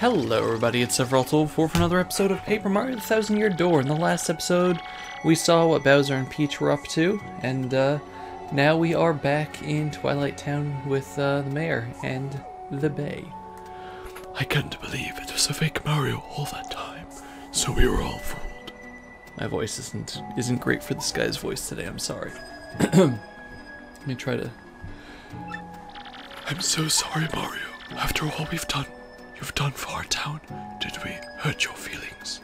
Hello everybody, it's Sephiroth for another episode of Paper Mario The Thousand Year Door. In the last episode, we saw what Bowser and Peach were up to, and uh, now we are back in Twilight Town with uh, the mayor and the Bay. I can't believe it was a fake Mario all that time, so we were all fooled. My voice isn't isn't great for this guy's voice today, I'm sorry. Let me try to... I'm so sorry, Mario. After all we've done, you've done for our town, did we hurt your feelings?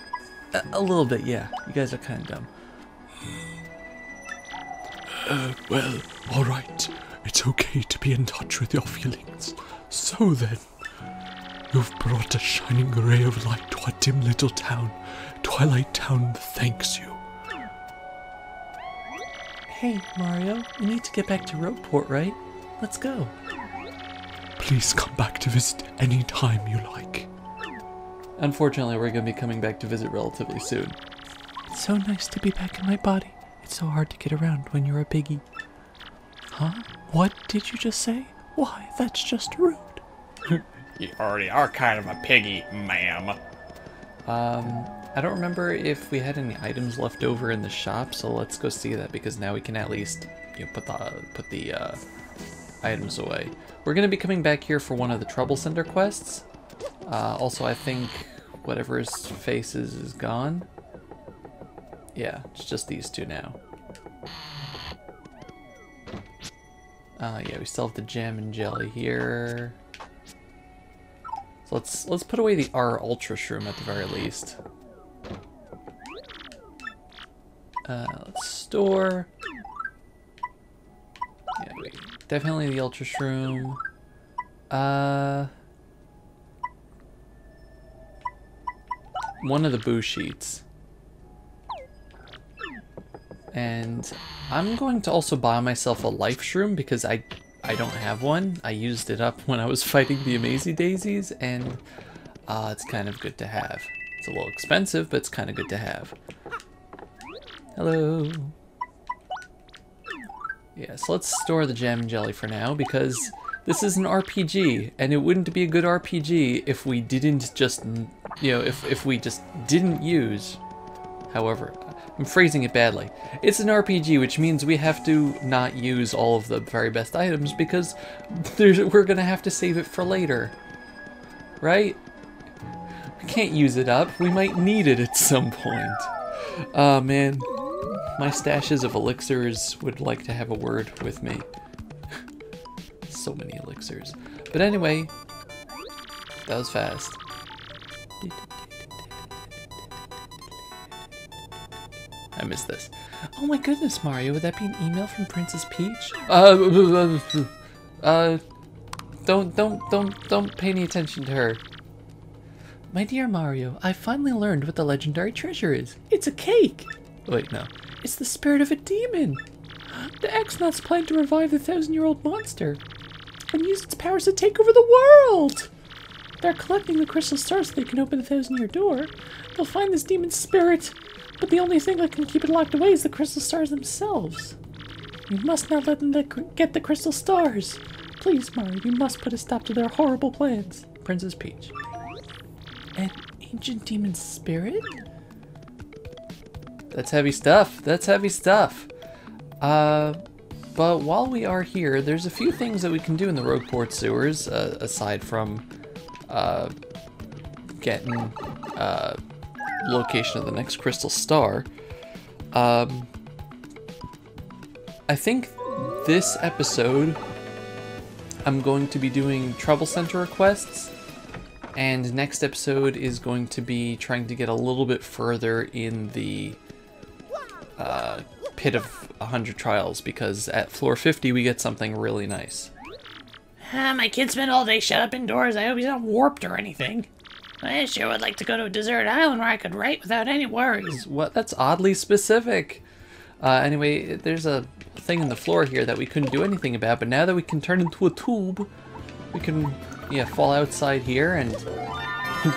A, a little bit, yeah. You guys are kind of dumb. Uh, well, alright. It's okay to be in touch with your feelings. So then, you've brought a shining ray of light to our dim little town. Twilight Town thanks you. Hey, Mario, we need to get back to Rogueport, right? Let's go. Please come back to visit any time you like. Unfortunately, we're going to be coming back to visit relatively soon. It's so nice to be back in my body. It's so hard to get around when you're a piggy. Huh? What did you just say? Why, that's just rude. You already are kind of a piggy, ma'am. Um, I don't remember if we had any items left over in the shop, so let's go see that because now we can at least you know, put the put the uh, items away. We're gonna be coming back here for one of the Trouble Center quests. Uh, also, I think whatever his face is is gone. Yeah, it's just these two now. Uh, yeah, we still have the jam and jelly here. So let's let's put away the R Ultra Shroom at the very least. Uh, let's store. Yeah, we, definitely the Ultra Shroom. Uh, one of the Boo Sheets. And I'm going to also buy myself a Life Shroom because I I don't have one. I used it up when I was fighting the Amazy Dayzees, and uh, it's kind of good to have. It's a little expensive, but it's kind of good to have. Hello. Yeah, so let's store the jam and jelly for now, because this is an RPG, and it wouldn't be a good RPG if we didn't just, you know, if, if we just didn't use, however, I'm phrasing it badly. It's an RPG, which means we have to not use all of the very best items because there's we're to have to save it for later. Right? We can't use it up. We might need it at some point. Oh, man. My stashes of elixirs would like to have a word with me. so many elixirs. But anyway, that was fast. I missed this. Oh my goodness, Mario, would that be an email from Princess Peach? Uh, uh, don't, don't, don't, don't pay any attention to her. My dear Mario, I finally learned what the legendary treasure is. It's a cake! Wait, no. It's the spirit of a demon! The X-Nauts plan to revive the thousand-year-old monster and use its powers to take over the world! They're collecting the crystal stars so they can open the thousand-year door. They'll find this demon's spirit but the only thing that can keep it locked away is the crystal stars themselves. We must not let them get the crystal stars. Please, Mario, we must put a stop to their horrible plans. Princess Peach. An ancient demon spirit? That's heavy stuff. That's heavy stuff. Uh, but while we are here, there's a few things that we can do in the Rogueport sewers, uh, aside from uh, getting uh, location of the next crystal star. Um, I think this episode I'm going to be doing Trouble Center requests, and next episode is going to be trying to get a little bit further in the uh, pit of 100 trials, because at floor 50 we get something really nice. Ah, my kid spent all day shut up indoors. I hope he's not warped or anything. I sure would like to go to a desert island where I could write without any worries. What? That's oddly specific. Uh, anyway, there's a thing in the floor here that we couldn't do anything about, but now that we can turn into a tube, we can, yeah, fall outside here and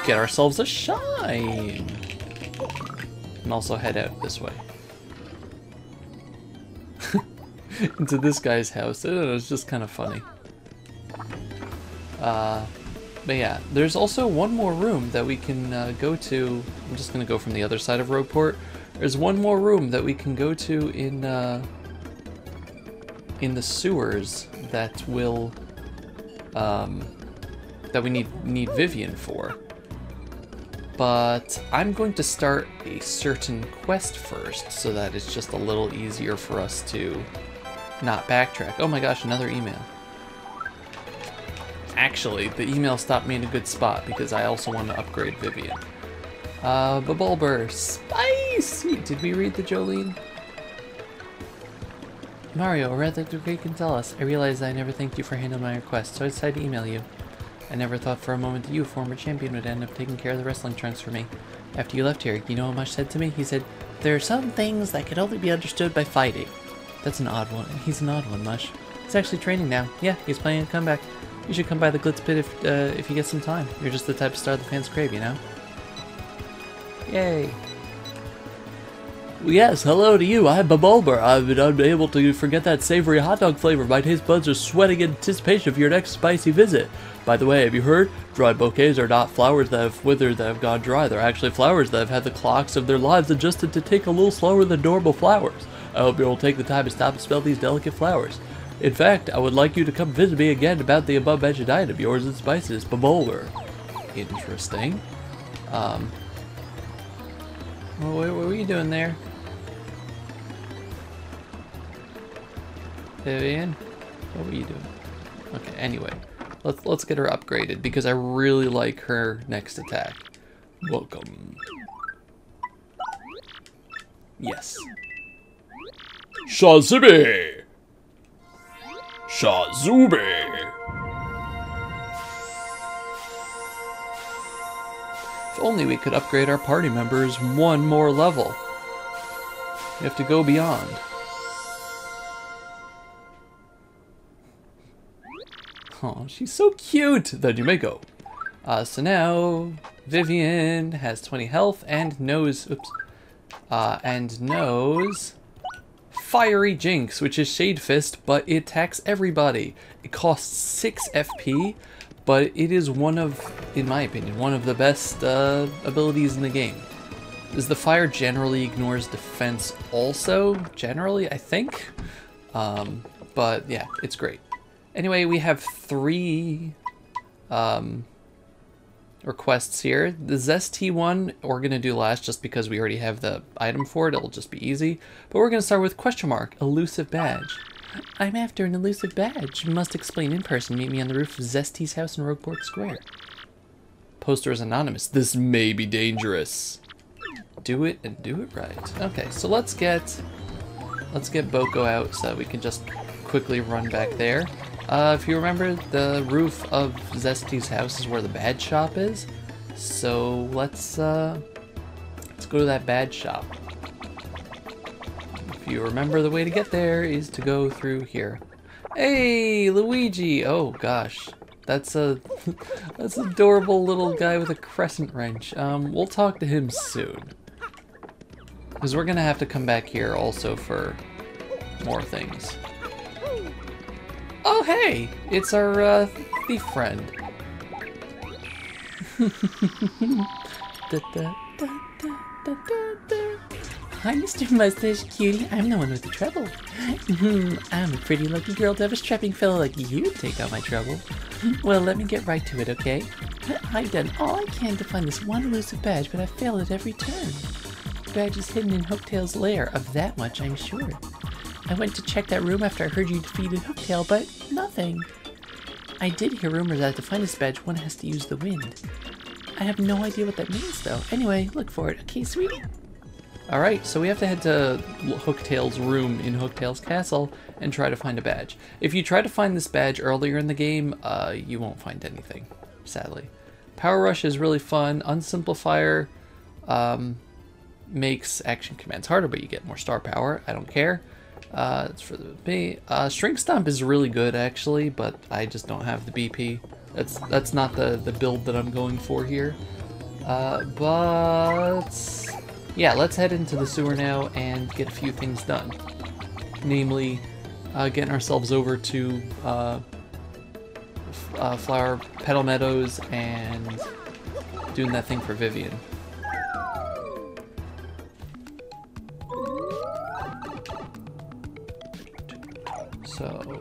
get ourselves a shine. And also head out this way. Into this guy's house. I know, it's just kind of funny. Uh, but yeah, there's also one more room that we can uh, go to. I'm just gonna go from the other side of Rogueport. There's one more room that we can go to in uh, in the sewers that will um, that we need need Vivian for. But I'm going to start a certain quest first, so that it's just a little easier for us to not backtrack. Oh my gosh, another email. Actually, the email stopped me in a good spot because I also want to upgrade Vivian. Uh, Bub-ulber, spicy! Did we read the Jolene? Mario, rather the great can tell us. I realized I never thanked you for handling my request, so I decided to email you. I never thought for a moment that you, former champion, would end up taking care of the wrestling trunks for me. After you left here, you know what Mush said to me? He said, There are some things that can only be understood by fighting. That's an odd one. He's an odd one, Mush. He's actually training now. Yeah, he's planning to come back. You should come by the Glitz Pit if, uh, if you get some time. You're just the type of star the fans crave, you know? Yay. Yes, hello to you. I'm Bub-ulber. I've been unable to forget that savory hot dog flavor. My taste buds are sweating in anticipation of your next spicy visit. By the way, have you heard? Dried bouquets are not flowers that have withered that have gone dry. They're actually flowers that have had the clocks of their lives adjusted to take a little slower than normal flowers. I hope you'll take the time to stop and smell these delicate flowers. In fact, I would like you to come visit me again about the above mentioned item, yours and spices, Bub-ulber. Interesting. Um, what, what were you doing there? Vivian? What were you doing? Okay, anyway. Let's let's get her upgraded because I really like her next attack. Welcome. Yes. Shazibi! Shazubi! If only we could upgrade our party members one more level. We have to go beyond. Oh, she's so cute! Then you may go. Uh, so now, Vivian has 20 health and knows, oops, uh, and knows Fiery Jinx, which is Shade Fist, but it attacks everybody. It costs 6 FP, but it is one of, in my opinion, one of the best uh, abilities in the game. As the fire generally ignores defense also, generally, I think. Um, but yeah, it's great. Anyway, we have three um, requests here. The Zest T1 we're going to do last just because we already have the item for it. It'll just be easy. But we're going to start with question mark, elusive badge. I'm after an elusive badge. Must explain in person. Meet me on the roof of Zess T.'s house in Rogueport Square. Poster is anonymous. This may be dangerous. Do it and do it right. Okay, so let's get let's get Boko out so that we can just quickly run back there. Uh, if you remember, the roof of Zess T.'s house is where the bad shop is. So let's uh, let's go to that bad shop. If you remember, the way to get there is to go through here. Hey, Luigi! Oh gosh, that's a that's an adorable little guy with a crescent wrench. Um, we'll talk to him soon. Because we're gonna have to come back here also for more things. Oh hey, it's our uh, thief friend. Da, da, da. Hi, Mr. Mustache Cutie. I'm the one with the trouble. I'm a pretty lucky girl to have a strapping fellow like you take on my trouble. Well, let me get right to it, okay? I've done all I can to find this one elusive badge, but I've failed at every turn. Badge is hidden in Hooktail's lair, of that much I'm sure. I went to check that room after I heard you defeated Hooktail, but nothing. I did hear rumors that to find this badge, one has to use the wind. I have no idea what that means, though. Anyway, look for it, okay, sweetie? Alright, so we have to head to Hooktail's room in Hooktail's castle and try to find a badge. If you try to find this badge earlier in the game, uh, you won't find anything, sadly. Power Rush is really fun. Unsimplifier um, makes action commands harder, but you get more star power. I don't care. Uh, it's for the B. Uh, Shrink Stomp is really good, actually, but I just don't have the BP. That's that's not the, the build that I'm going for here. Uh, but yeah, let's head into the sewer now and get a few things done. Namely, uh, getting ourselves over to uh, uh, Flower Petal Meadows and doing that thing for Vivian. So,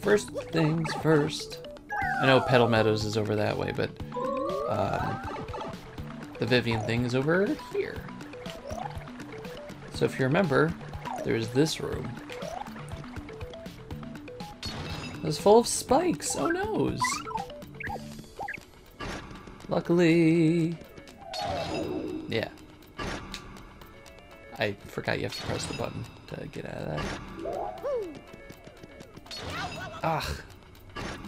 first things first. I know Petal Meadows is over that way, but um, the Vivian thing is over here. So if you remember, there's this room. It's full of spikes. Oh noes. Luckily. Yeah. I forgot you have to press the button to get out of that. Ah.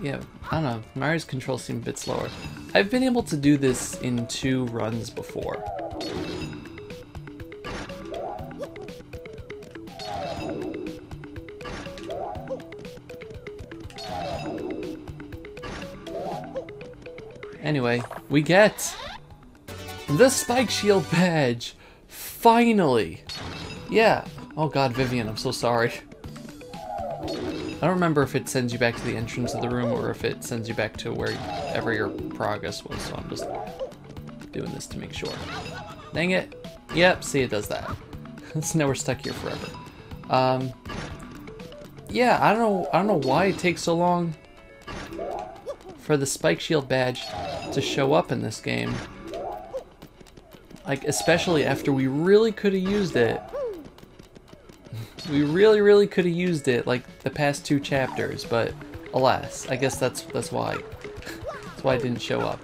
Yeah, I don't know. Mario's controls seem a bit slower. I've been able to do this in two runs before. Anyway, we get the Spike Shield badge. Finally. Yeah. Oh god, Vivian, I'm so sorry. I don't remember if it sends you back to the entrance of the room or if it sends you back to wherever your progress was, so I'm just doing this to make sure. Dang it. Yep, see it does that. so now we're stuck here forever. Um, yeah, I don't know I don't know why it takes so long for the Spike Shield badge to show up in this game. Like, especially after we really could have used it. We really, really could have used it, like, the past two chapters, but alas, I guess that's that's why. that's why it didn't show up.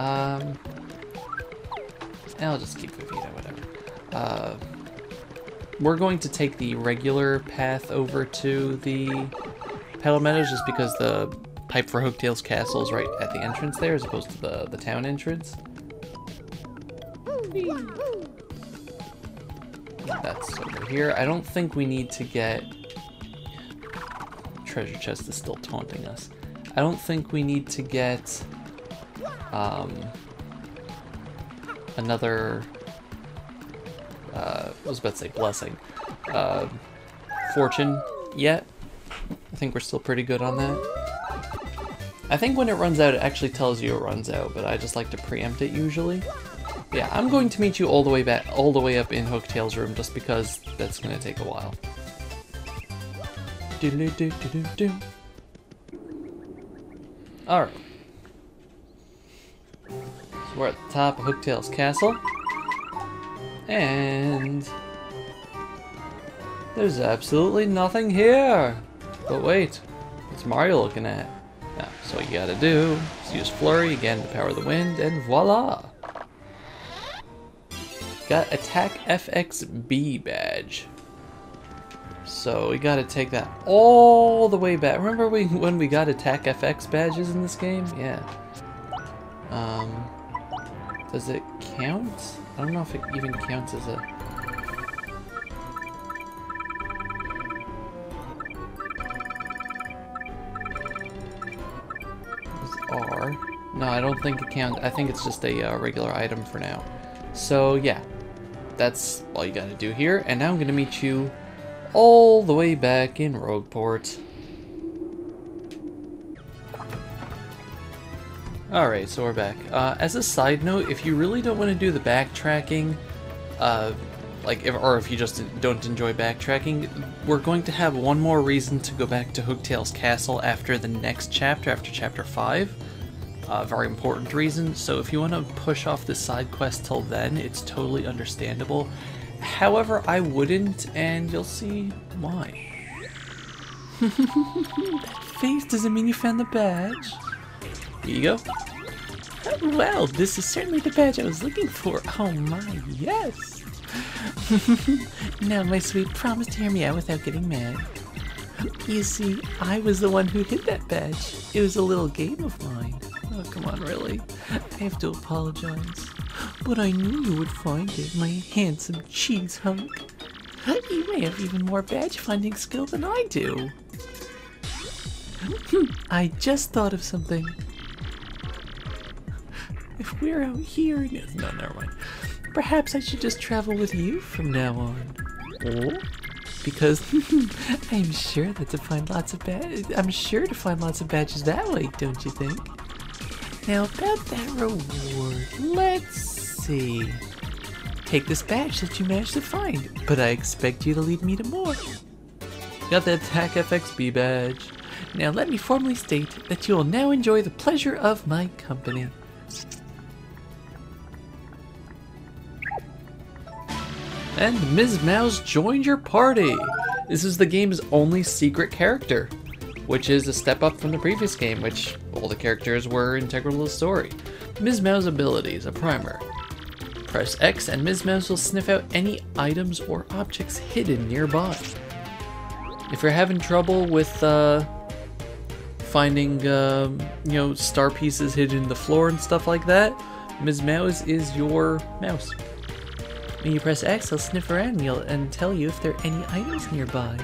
Um, I'll just keep Vivita, whatever. Uh, we're going to take the regular path over to the Petal Meadows just because the pipe for Hooktails Castle is right at the entrance there as opposed to the, the town entrance. That's over here. I don't think we need to get... Treasure chest is still taunting us. I don't think we need to get... Um, another... Uh, I was about to say blessing. Uh, fortune yet. I think we're still pretty good on that. I think when it runs out, it actually tells you it runs out, but I just like to preempt it usually. Yeah, I'm going to meet you all the way back, all the way up in Hooktail's room, just because that's going to take a while. Alright. So we're at the top of Hooktail's castle. And... There's absolutely nothing here! But wait, what's Mario looking at? Now, so what you gotta do is use Flurry again to power the wind, and voila! Got Attack FXB badge. So we gotta take that all the way back. Remember we when we got Attack FX badges in this game? Yeah. Um, does it count? I don't know if it even counts as a... R. No, I don't think it counts. I think it's just a uh, regular item for now. So yeah, that's all you gotta do here. And now I'm gonna meet you all the way back in Rogueport. Alright, so we're back. Uh, as a side note, if you really don't want to do the backtracking, uh, like, if, or if you just don't enjoy backtracking, we're going to have one more reason to go back to Hooktail's castle after the next chapter, after chapter 5. A very important reason, so if you want to push off the side quest till then, it's totally understandable. However, I wouldn't, and you'll see why. that face doesn't mean you found the badge. Here you go. Oh, well, this is certainly the badge I was looking for. Oh my, yes. now, my sweet, promise to hear me out without getting mad. You see, I was the one who hid that badge. It was a little game of mine. Oh, come on, really? I have to apologize. But I knew you would find it, my handsome cheese hunk. You may have even more badge finding skill than I do. Hmm, I just thought of something. If we're out here, no, never mind. Perhaps I should just travel with you from now on. Oh? because hmm, I'm sure that to find lots of I'm sure to find lots of badges that way, don't you think? Now about that reward, let's see. Take this badge that you managed to find, but I expect you to lead me to more. Got the Attack FXB badge. Now let me formally state that you will now enjoy the pleasure of my company. And Ms. Mowz joined your party! This is the game's only secret character, which is a step up from the previous game, which all the characters were integral to the story. Ms. Mowz abilities, a primer. Press X and Ms. Mowz will sniff out any items or objects hidden nearby. If you're having trouble with uh, finding, um, you know, star pieces hidden in the floor and stuff like that, Ms. Mowz is your mouse. When you press X, it'll sniff around and, and tell you if there are any items nearby.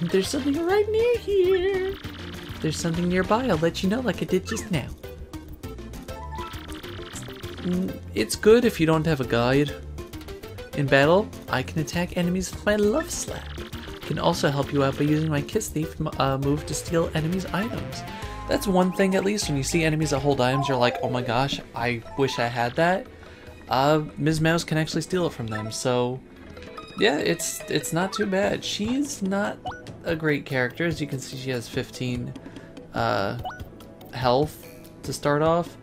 There's something right near here. There's something nearby, I'll let you know like I did just now. Mm, It's good if you don't have a guide. In battle, I can attack enemies with my Love Slap. I can also help you out by using my Kiss Thief uh, move to steal enemies' items. That's one thing at least, when you see enemies that hold items, you're like, oh my gosh, I wish I had that. Uh, Ms. Mowz can actually steal it from them, so yeah, it's it's not too bad. She's not a great character. As you can see, she has 15 uh, health to start off.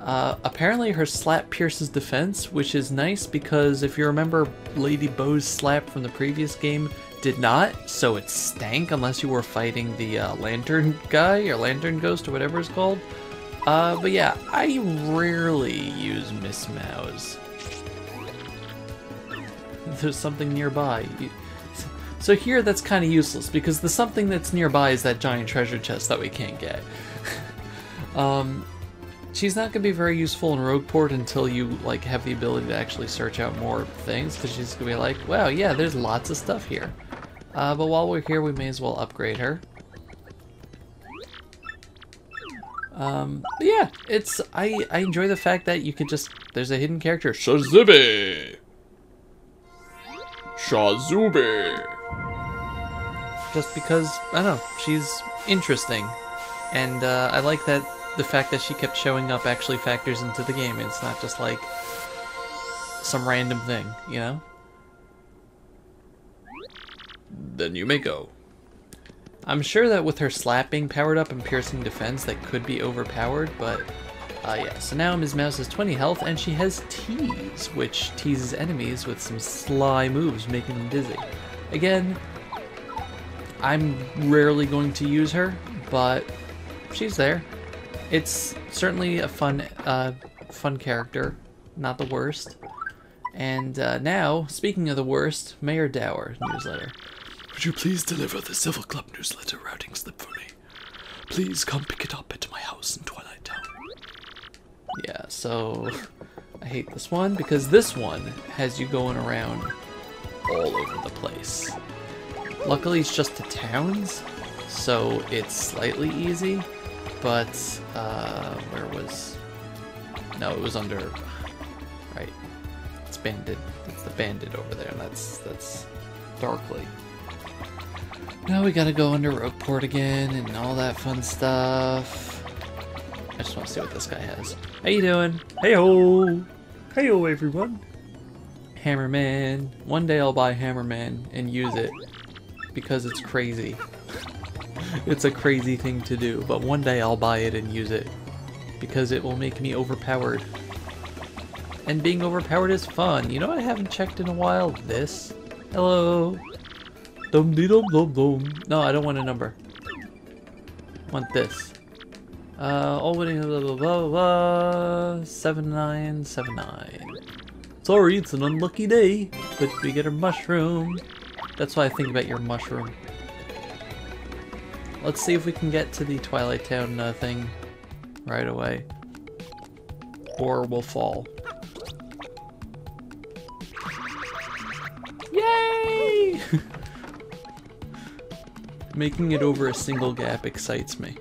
Uh, apparently, her slap pierces defense, which is nice because if you remember, Lady Bow's slap from the previous game did not, so it stank unless you were fighting the uh, lantern guy or lantern ghost or whatever it's called. Uh, but yeah, I rarely use Miss Mowz. There's something nearby. You- So here that's kind of useless because the something that's nearby is that giant treasure chest that we can't get. um, she's not going to be very useful in Rogueport until you like have the ability to actually search out more things because she's going to be like, wow, yeah, there's lots of stuff here. Uh, but while we're here, we may as well upgrade her. Um, yeah, it's I I enjoy the fact that you could just there's a hidden character. Shazibi! Shazubi! just because I don't know she's interesting, and uh, I like that the fact that she kept showing up actually factors into the game. It's not just like some random thing, you know. Then you may go. I'm sure that with her slapping powered up and piercing defense, that could be overpowered, but uh, yeah. So now Ms. Mowz has 20 health, and she has Tease, which teases enemies with some sly moves, making them dizzy. Again, I'm rarely going to use her, but she's there. It's certainly a fun, uh, fun character, not the worst. And uh, now, speaking of the worst, Mayor Dour newsletter. Would you please deliver the Silver Club newsletter routing slip for me? Please come pick it up at my house in Twilight. Yeah, so I hate this one because this one has you going around all over the place. Luckily, it's just the towns, so it's slightly easy. But uh, where was? No, it was under. Right, it's bandit. It's the bandit over there. and That's that's Darkly. Now we gotta go under Rogueport again and all that fun stuff. I just want to see what this guy has. How you doing? Heyo! Heyo, everyone! Hammerman. One day I'll buy Hammerman and use it because it's crazy. it's a crazy thing to do, but one day I'll buy it and use it because it will make me overpowered. And being overpowered is fun. You know what I haven't checked in a while? This. Hello. Dum dee dum dum dum. No, I don't want a number. I want this. Uh, all winning blah blah blah blah. Seven nine seven nine. Sorry, it's an unlucky day, but we get a mushroom. That's why I think about your mushroom. Let's see if we can get to the Twilight Town uh, thing right away. Or we'll fall. Yay! Making it over a single gap excites me.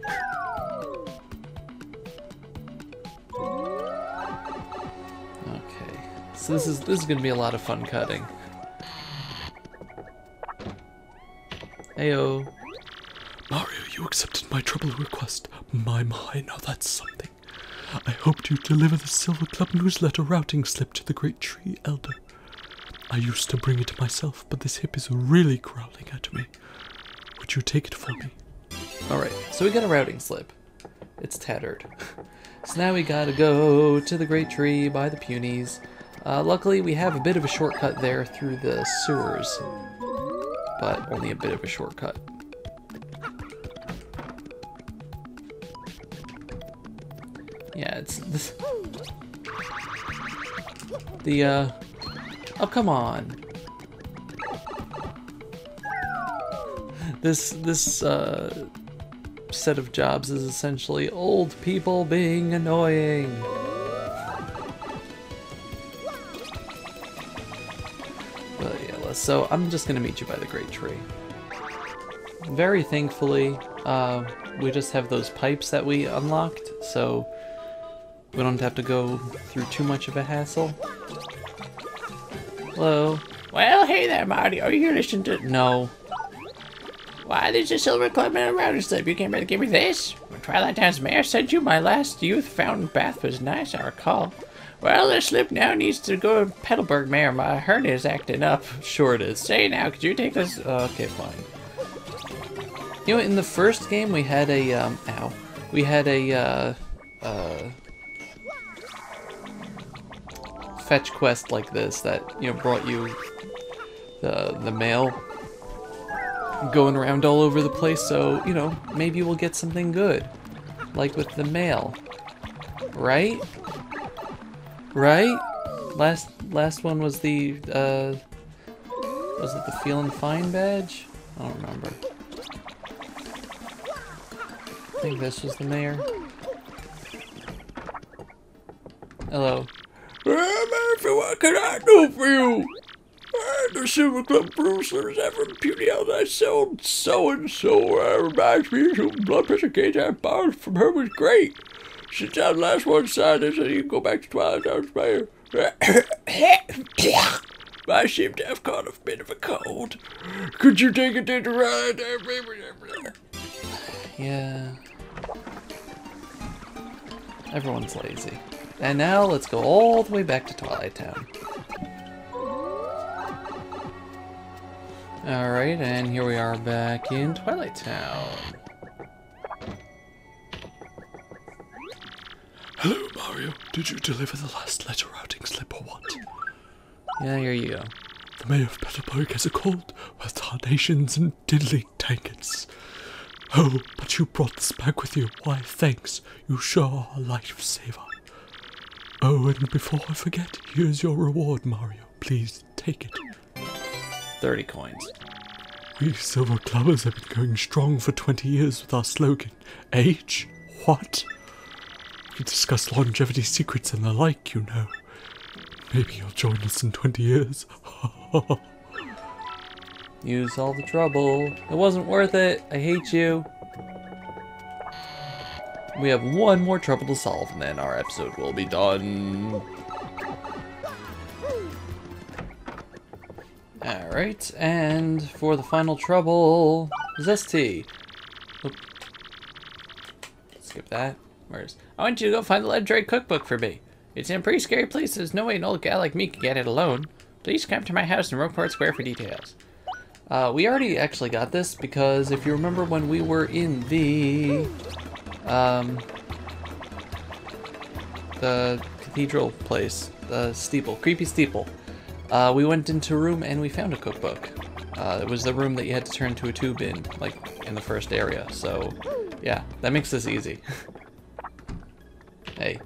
This is this is gonna be a lot of fun cutting. Heyo. Mario, you accepted my trouble request. My, my, now that's something. I hoped you'd deliver the Silver Club newsletter routing slip to the Great Tree Elder. I used to bring it myself, but this hip is really growling at me. Would you take it for me? Alright, so we got a routing slip. It's tattered. so now we gotta go to the Great Tree by the Punies. Uh, luckily, we have a bit of a shortcut there through the sewers. But only a bit of a shortcut. Yeah, it's this. The, uh. Oh, come on. This, this, uh set of jobs is essentially old people being annoying. So I'm just gonna meet you by the Great Tree. Very thankfully, uh, we just have those pipes that we unlocked, so we don't have to go through too much of a hassle. Hello? Well, hey there, Marty. Are you listening to... No. Why, there's a silver club and a router slip. You came by to give me this? When Twilight Town's mayor sent you my last youth fountain bath was nice, I recall. Well, the slip now needs to go to Petalburg Mayor. My hernia's acting up. Sure it is. Say now, could you take this? Uh, okay, fine. You know, in the first game we had a, um, ow. We had a, uh, uh, fetch quest like this that, you know, brought you the, the mail going around all over the place, so, you know, maybe we'll get something good. Like with the mail. Right? Right? Last, last one was the, uh, was it the Feeling Fine badge? I don't remember. I think this was the mayor. Hello. Murphy, what can I do for you? I The Silver Club have from Puny out I sold so and so. Uh, reminds me of blood pressure gauge I borrowed from her was great. Since I last one signed, they said you can go back to Twilight mayor. I seem to have caught a bit of a cold. Could you take a day to ride? Yeah. Everyone's lazy. And now let's go all the way back to Twilight Town. Alright, and here we are back in Twilight Town. Hello, Mario. Did you deliver the last letter routing slip or what? Yeah, here you go. The mayor of Petalburg has a cold with tarnations and diddly tankards. Oh, but you brought this back with you. Why, thanks. You sure are a lifesaver. Oh, and before I forget, here's your reward, Mario. Please take it. 30 coins. We Silver Clubbers have been going strong for 20 years with our slogan, Age? What? We discuss longevity secrets and the like, you know. Maybe you'll join us in 20 years. Use all the trouble. It wasn't worth it. I hate you. We have one more trouble to solve, and then our episode will be done. Alright, and for the final trouble, Zesty. Oop. Skip that. I want you to go find the legendary cookbook for me. It's in a pretty scary place. There's no way an old guy like me can get it alone. Please come to my house in Rogueport Square for details. Uh, we already actually got this because if you remember when we were in the um, the cathedral place, the steeple, creepy steeple, uh, we went into a room and we found a cookbook. Uh, it was the room that you had to turn to a tube in, like in the first area. So, yeah, that makes this easy. hey,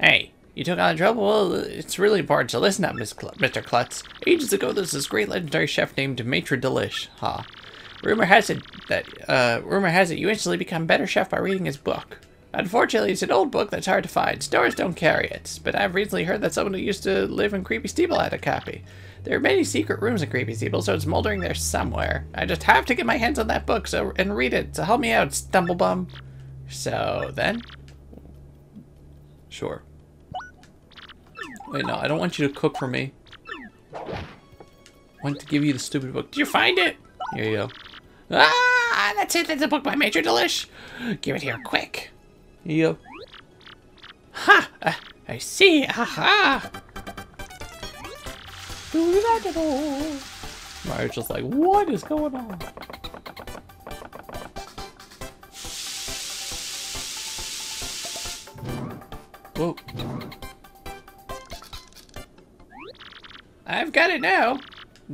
Hey, you took on trouble? Well, it's really important, to listen up, Mr. Klutz. Ages ago, there was this great legendary chef named Maitre Delish. Ha. Rumor has it that, uh, rumor has it you instantly become better chef by reading his book. Unfortunately, it's an old book that's hard to find. Stores don't carry it, but I've recently heard that someone who used to live in Creepy Steeple had a copy. There are many secret rooms in Creepy Steeple, so it's moldering there somewhere. I just have to get my hands on that book so and read it. So help me out, Stumblebum. So then, sure. Wait, no, I don't want you to cook for me. I want to give you the stupid book. Did you find it? Here you go. Ah, that's it. That's a book by Major Delish. Give it here, quick. Go. Ha! Uh, I see. Aha! Mario's just like, what is going on? I've got it now.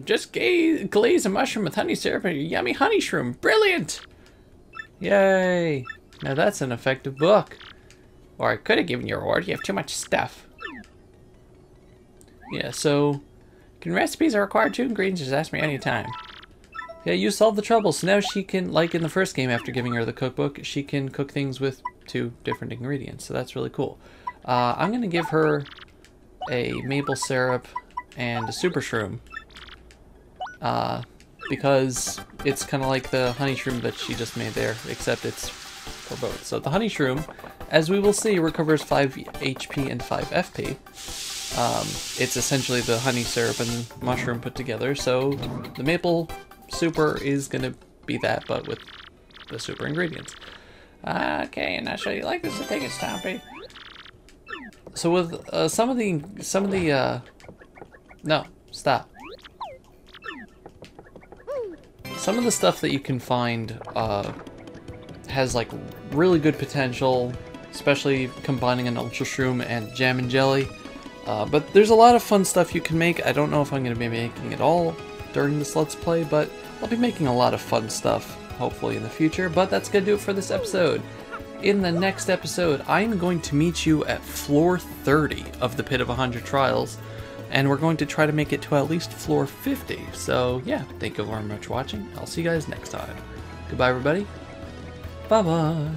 Just ga- glaze a mushroom with honey syrup and a yummy honey shroom. Brilliant! Yay! Now that's an effective book. Or I could have given you a reward. You have too much stuff. Yeah, so Can recipes are required two ingredients? Just ask me anytime. yeah, you solved the trouble. So now she can, like in the first game, after giving her the cookbook, she can cook things with two different ingredients. So that's really cool. Uh, I'm gonna give her a maple syrup and a super shroom. Uh, because it's kind of like the honey shroom that she just made there, except it's for both. So the honey shroom, as we will see, recovers 5 HP and 5 FP. Um, it's essentially the honey syrup and mushroom put together. So the maple super is gonna be that, but with the super ingredients. Okay, and now show you like this. So take it, Stompy. So with uh, some of the some of the uh, no stop. Some of the stuff that you can find uh, has like really good potential, especially combining an ultra shroom and jam and jelly. Uh, but there's a lot of fun stuff you can make. I don't know if I'm going to be making it all during this Let's Play, but I'll be making a lot of fun stuff, hopefully in the future. But that's going to do it for this episode. In the next episode, I'm going to meet you at floor 30 of the Pit of 100 Trials, and we're going to try to make it to at least floor 50. So, yeah, thank you very much for watching. I'll see you guys next time. Goodbye, everybody. Bye bye.